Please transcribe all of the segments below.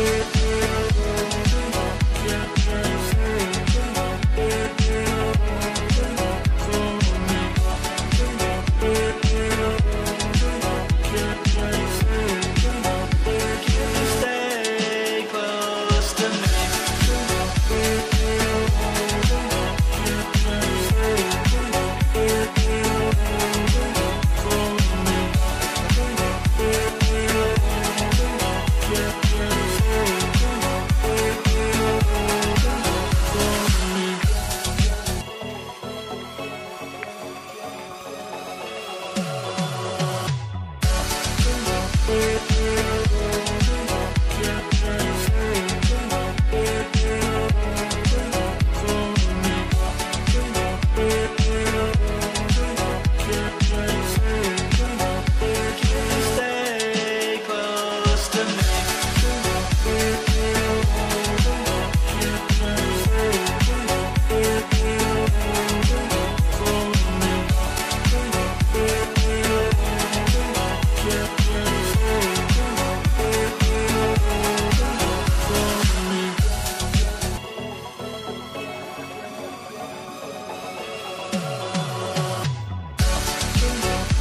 Stay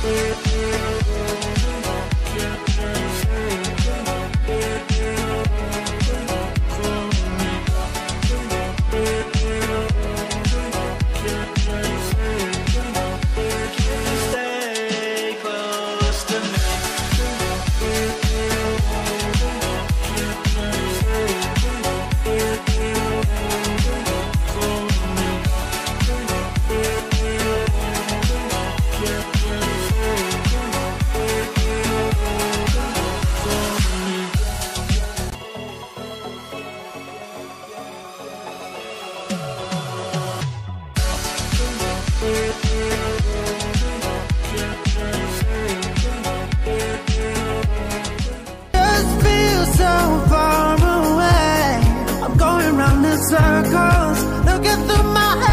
Stay circles, looking through my eyes.